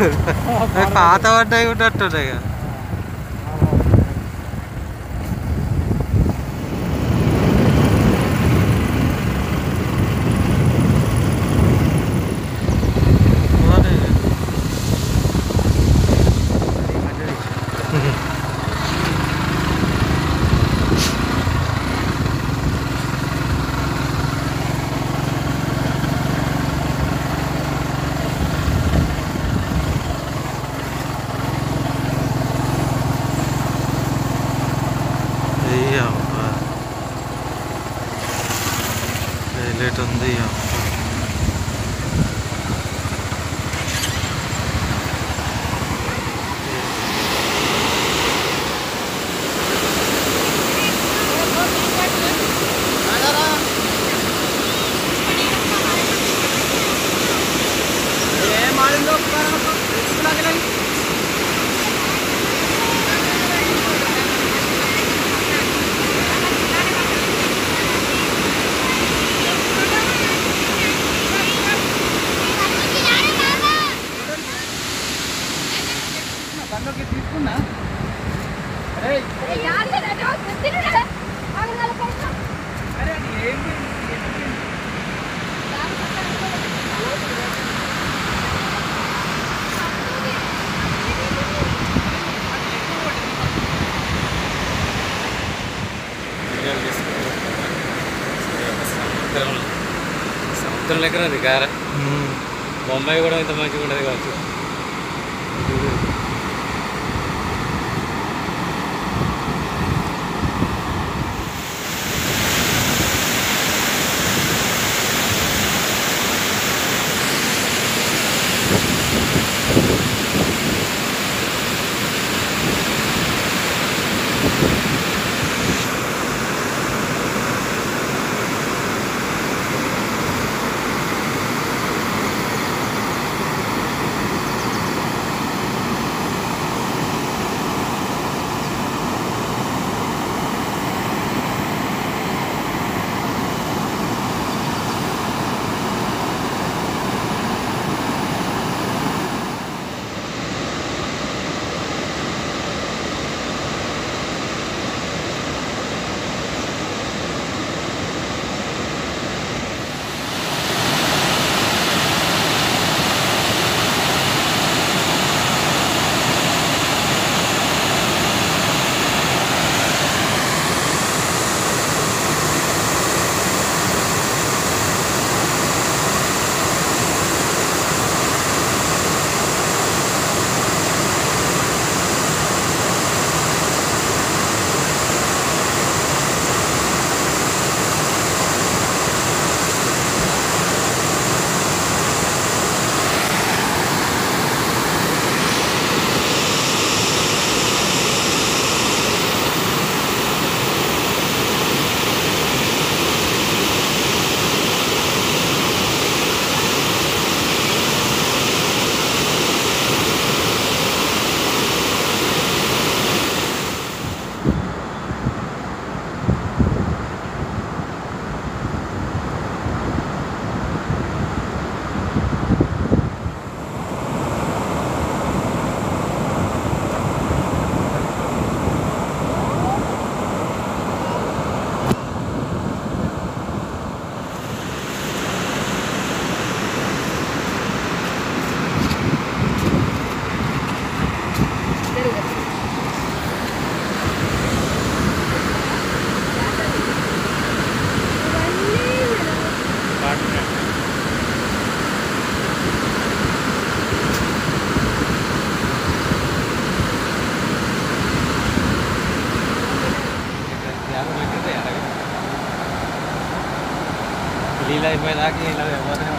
खाता नहीं उठा टूटेगा లెక్కన ఉంది కార ఉమ్. బొంబాయి కూడా ఇంత మంచిగా ఉండదు కావచ్చు novedad que la de